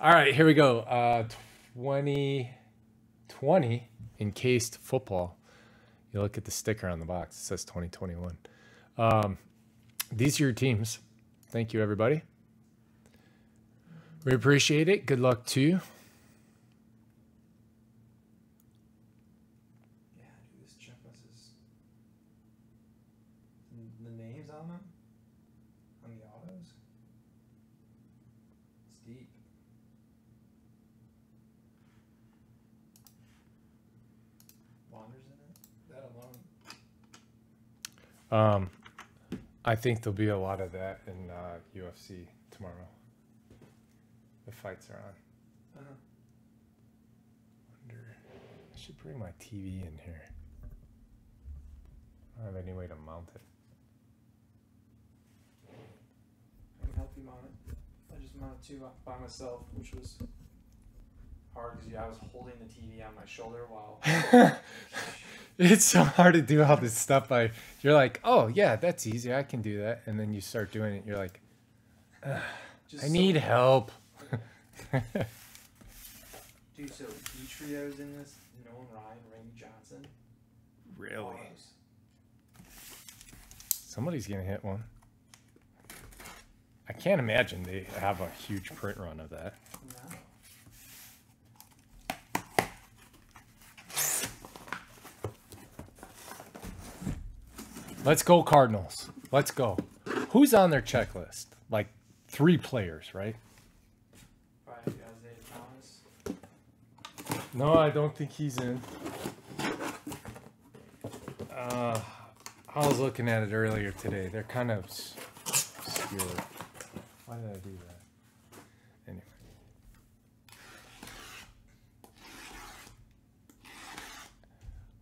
All right, here we go. Uh, 2020 encased football. You look at the sticker on the box, it says 2021. Um, these are your teams. Thank you, everybody. We appreciate it. Good luck to you. Yeah, dude, this checklist is. The names on them? On the autos? It's deep. Wanders in it? That alone. Um, I think there'll be a lot of that in uh, UFC tomorrow. The fights are on. Uh-huh. Wonder, I should bring my TV in here. I don't have any way to mount it. I can help you mount it. I just mounted two by myself, which was hard because yeah, I was holding the TV on my shoulder while. it's so hard to do all this stuff by you're like oh yeah that's easy i can do that and then you start doing it you're like i so- need help Dude, so Detrio's in this. Nolan Ryan, Randy Johnson. really autos. somebody's gonna hit one i can't imagine they have a huge print run of that No. Let's go cardinals. Let's go. Who's on their checklist? Like three players right? No i don't think he's in. Uh, i was looking at it earlier today. They're kind of obscure. Why did i do that? Anyway.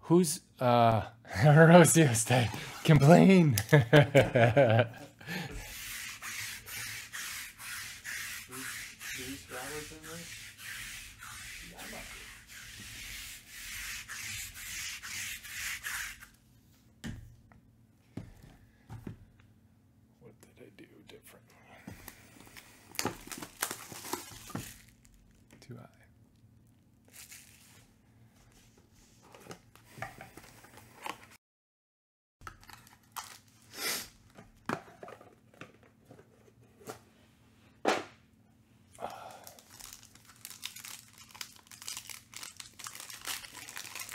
Who's uh Rosio stay complain Luis, Luis Roberts in this. Yeah, I'm up. what did i do differently too high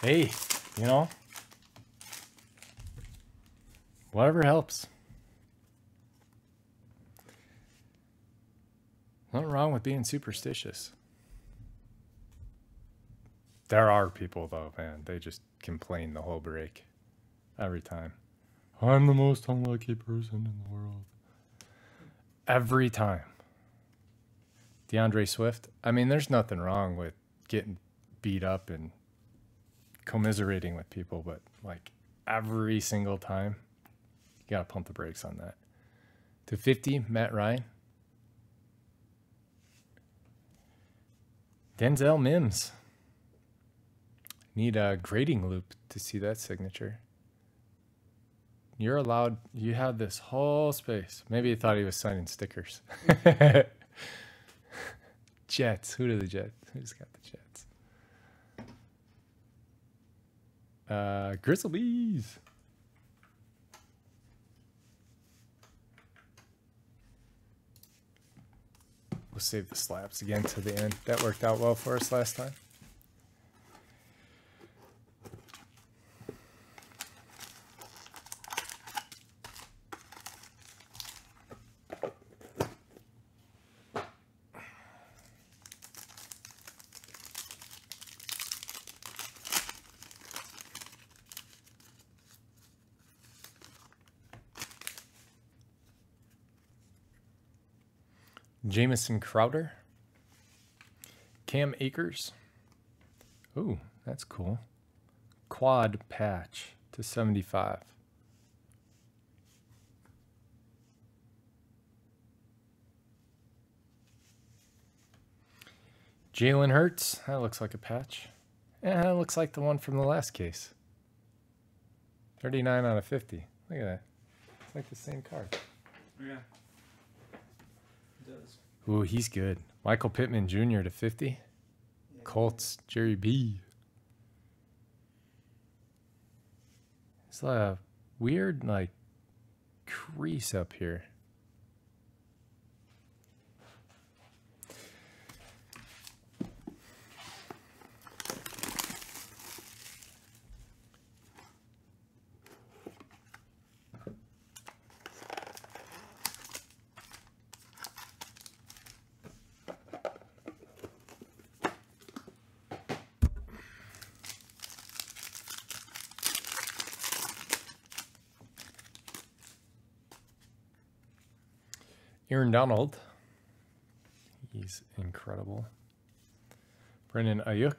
Hey, you know, whatever helps. Nothing wrong with being superstitious. There are people, though, man. They just complain the whole break. Every time. I'm the most unlucky person in the world. Every time. D'Andre Swift. I mean, there's nothing wrong with getting beat up and commiserating with people, but like every single time, you gotta pump the brakes on that. To 50, Matt Ryan. Denzel Mims. Need a grading loop to see that signature. You're allowed, you have this whole space. Maybe he thought he was signing stickers. Jets. Who do the Jets? Who's got the Jets? Uh, Grizzlies. We'll save the slaps again to the end. That worked out well for us last time. Jamison Crowder. Cam Akers. Ooh, that's cool. Quad patch to 75. Jalen Hurts. That looks like a patch. Yeah, that looks like the one from the last case. 39 out of 50. Look at that. It's like the same card. Yeah. Ooh, he's good. Michael Pittman Jr. to 50. Yeah. Colts, Jerry B. It's a weird, like, crease up here. Aaron Donald. He's incredible. Brandon Aiyuk.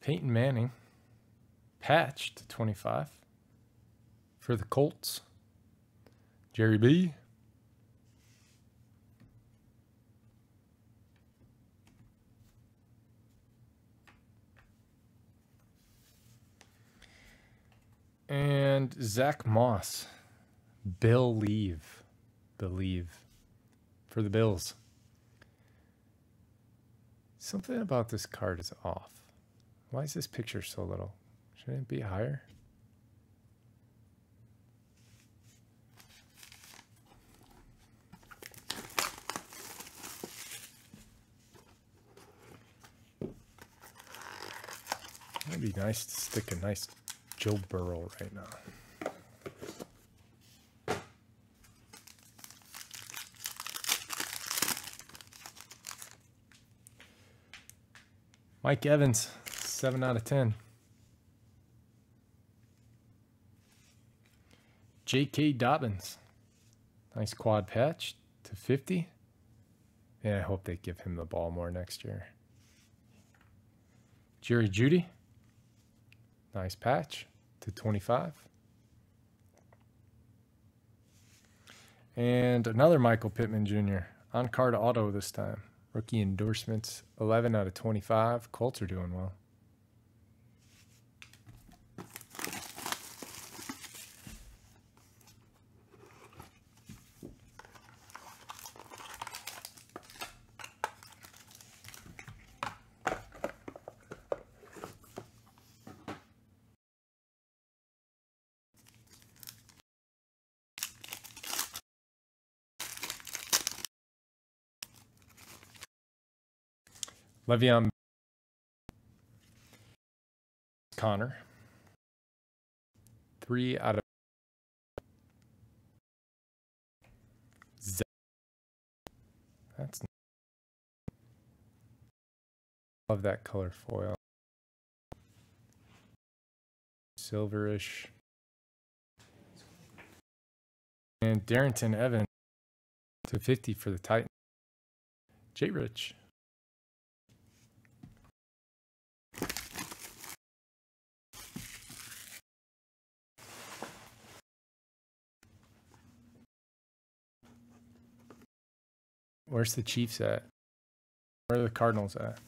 Peyton Manning. Patch to 25 for the Colts. Jerry B. And Zach Moss. Bill Believe. Believe. For the Bills. Something about this card is off. Why is this picture so little? Shouldn't it be higher? It'd be nice to stick a nice Joe Burrow right now. Mike Evans, 7 out of 10. J.K. Dobbins, nice quad patch to 50. Yeah, I hope they give him the ball more next year. Jerry Jeudy, nice patch to 25. And another Michael Pittman Jr. on card auto this time. Rookie endorsements 11 out of 25. Colts are doing well. Le'Veon um, Connor. Three out of. That's love that color foil. Silverish. And Darrynton Evans to 50 for the Titans. J Rich. Where's the Chiefs at? Where are the Cardinals at?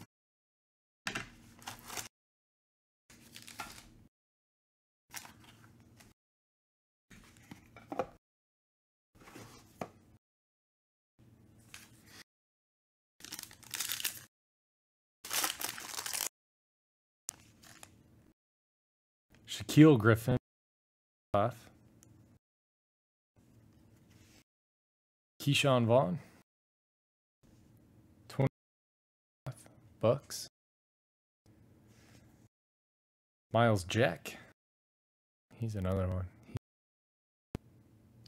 Shaquill Griffin. Ke'Shawn Vaughn. Bucks. Myles Jack. He's another one. He-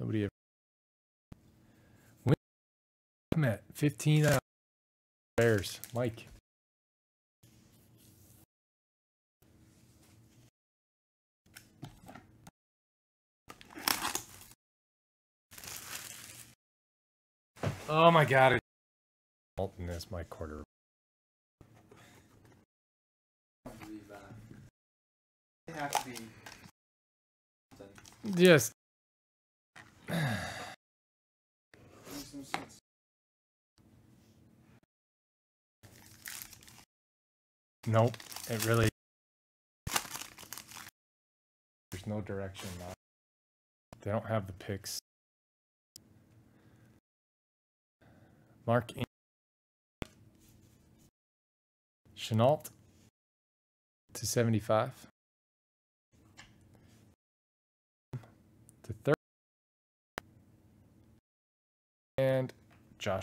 nobody ever. Win- I'm at 15 out. Bears. Mike. Oh my god. Alton is my quarter. I don't believe that. It has to be. something. Just Makes no sense. nope. It really. There's no direction now. They don't have the picks. Mark In- Shenault to 75. To 30. And Josh.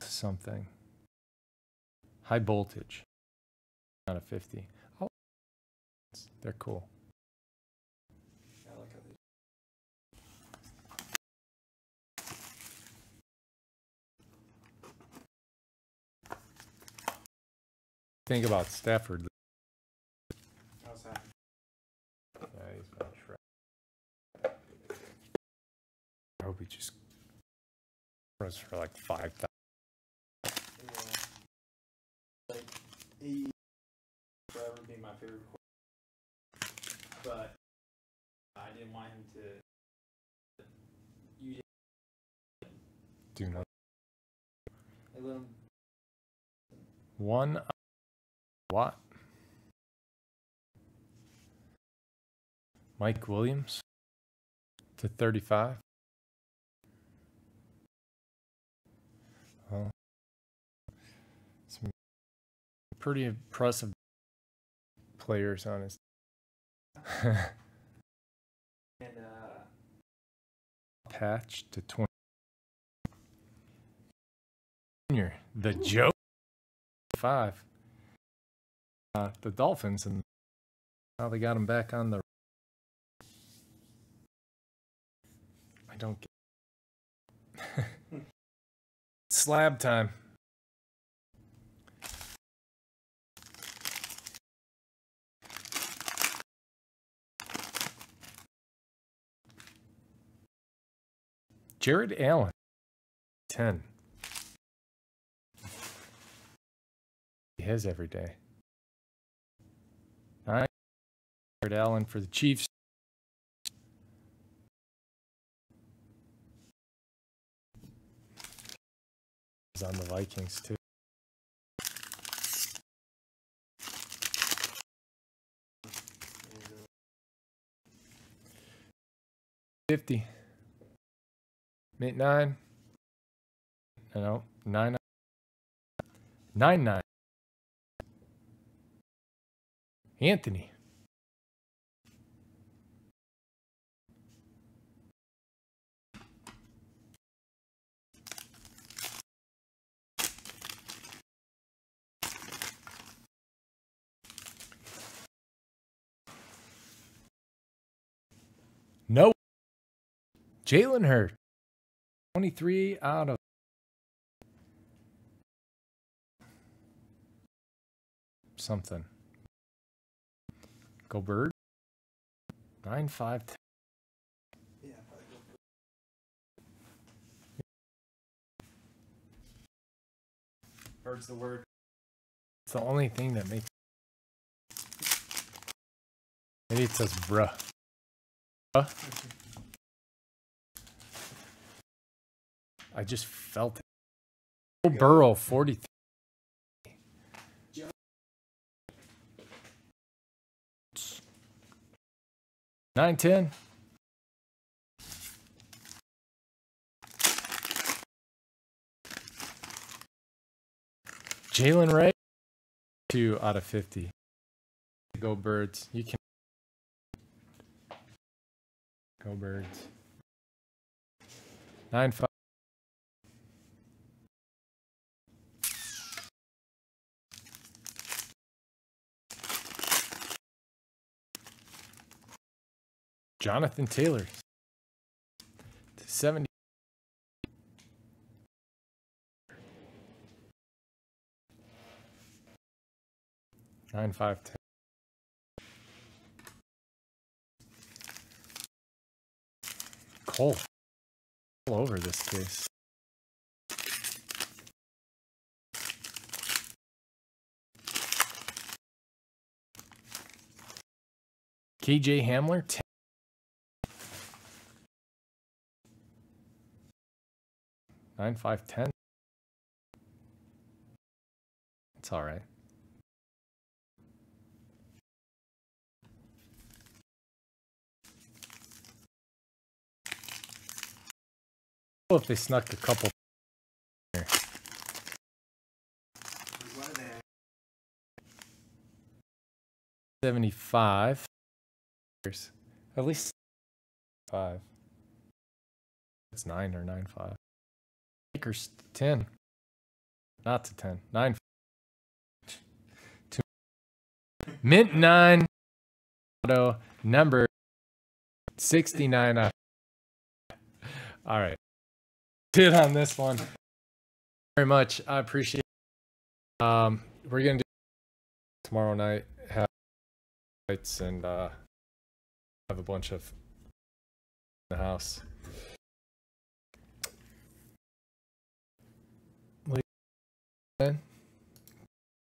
Something. High voltage. Out of 50. Oh, they're cool. Think about Stafford. probably just runs for like five thousand. Yeah. Like E forever be my favorite quarterback, but I didn't want him to use it. Do not. They let him. One. Uh, what? Mike Williams to 35. Pretty impressive players on his. and uh patch to 20. Junior, the joke. Five. Uh, the Dolphins, and now they got him back on the. I don't get. Slab time. Jared Allen, 10. He has every day. Nine. Jared Allen for the Chiefs. He's on the Vikings too. Fifty. Mate nine. No, nine. Nine nine. Anthony. No. Jalen Hurts. 23 out of something. Go bird. 9 5 10. yeah, probably go for Bird's the word. It's the only thing that makes. Maybe it says bruh. Bruh. I just felt it. Joe Burrow, 43. Nine ten. Jalen Ray, two out of fifty. Go birds! You can go birds. Nine five. Jonathan Taylor. to 70. Nine five ten. Cole. All over this case. KJ Hamler, 10. Nine, five, ten. It's all right. Well, if they snuck a couple here. Seventy-five. At least five. It's nine or nine five. Lakers ten. Not to ten. Nine. Two. Mint nine. Auto number sixty nine. All right. Did on this one. Very much. I appreciate. It. Um, we're gonna do tomorrow night. Have lights and uh, have a bunch of in the house. Then